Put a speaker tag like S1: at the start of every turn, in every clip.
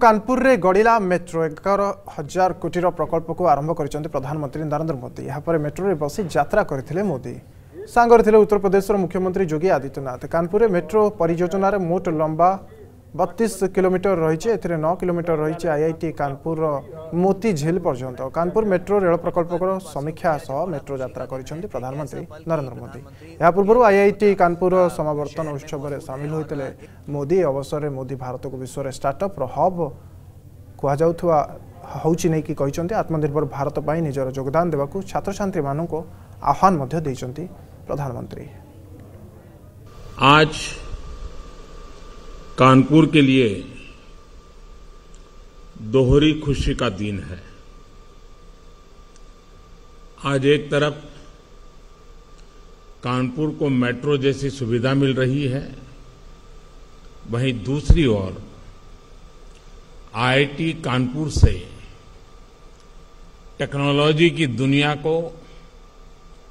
S1: କାନପୁରରେ ଗଡ଼ିଲା metro. ଏଗାର ହଜାର କୋଟିର ପ୍ରକଳ୍ପକୁ ଆରମ୍ଭ କରିଛନ୍ତି ପ୍ରଧାନମନ୍ତ୍ରୀ ନରେନ୍ଦ୍ର ମୋଦି। ଏହାପରେ ମେଟ୍ରୋରେ ବସି ଯାତ୍ରା କରିଥିଲେ ମୋଦି। ସାଙ୍ଗରେ ଥିଲେ ଉତ୍ତରପ୍ରଦେଶର ମୁଖ୍ୟମନ୍ତ୍ରୀ ଯୋଗୀ ଆଦିତ୍ୟନାଥ। କାନପୁରରେ ମେଟ୍ରୋ ପରିଯୋଜନାରେ ମୋଟ ଲମ୍ବା ବତିଶ କିଲୋମିଟର ରହିଛି ଏଥିରେ ନଅ କିଲୋମିଟର ରହିଛି ଆଇ ଆଇ ଟି କାନପୁରର ମୋତି ଝିଲ୍ ପର୍ଯ୍ୟନ୍ତ କାନପୁର ମେଟ୍ରୋ ରେଳ ପ୍ରକଳ୍ପର ସମୀକ୍ଷା ସହ ମେଟ୍ରୋ ଯାତ୍ରା କରିଛନ୍ତି ପ୍ରଧାନମନ୍ତ୍ରୀ ନରେନ୍ଦ୍ର ମୋଦି ଏହା ପୂର୍ବରୁ ଆଇ ଆଇ ଟି କାନପୁରର ସମାବର୍ତ୍ତନ ଉତ୍ସବରେ ସାମିଲ ହୋଇଥିଲେ। ମୋଦି ଏ ଅବସରରେ ମୋଦି ଭାରତକୁ ବିଶ୍ୱରେ ଷ୍ଟାର୍ଟଅପ୍ର ହବ୍ କୁହାଯାଉଥିବା ହେଉଛି ନେଇକି କହିଛନ୍ତି। ଆତ୍ମନିର୍ଭର ଭାରତ ପାଇଁ ନିଜର ଯୋଗଦାନ ଦେବାକୁ ଛାତ୍ରଛାତ୍ରୀମାନଙ୍କୁ ଆହ୍ୱାନ ମଧ୍ୟ ଦେଇଛନ୍ତି ପ୍ରଧାନମନ୍ତ୍ରୀ।
S2: ଆଜ୍ कानपुर के लिए दोहरी खुशी का दिन है। आज एक तरफ़ कानपुर को मेट्रो जैसी सुविधा मिल रही है, वहीं दूसरी ओर आईआईटी कानपुर से टेक्नोलॉजी की दुनिया को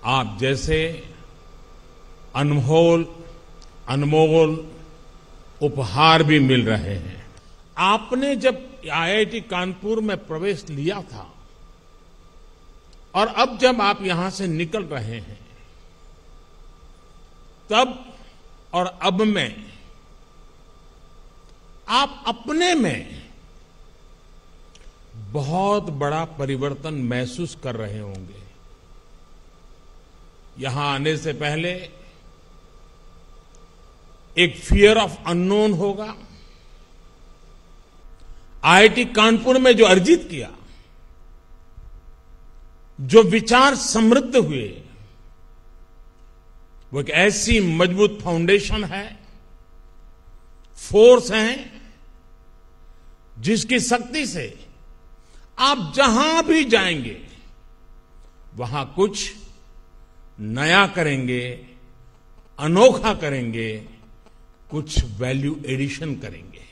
S2: आप जैसे अनमोल अनमोल उपहार भी मिल रहे हैं। आपने जब आईआईटी कानपुर में प्रवेश लिया था, और अब जब आप यहाँ से निकल रहे हैं, तब और अब में आप अपने में बहुत बड़ा परिवर्तन महसूस कर रहे होंगे। यहाँ आने से पहले एक फियर ऑफ़ अननोन होगा। आईआईटी कानपुर में जो अर्जित किया, जो विचार समृद्ध हुए, वो एक ऐसी मज़बूत फाउंडेशन है फोर्स है, जिसकी शक्ति से आप जहाँ भी जाएँगे, वहाँ कुछ नया करेंगे, अनोखा करेंगे कुछ वैल्यू एडिशन करेंगे।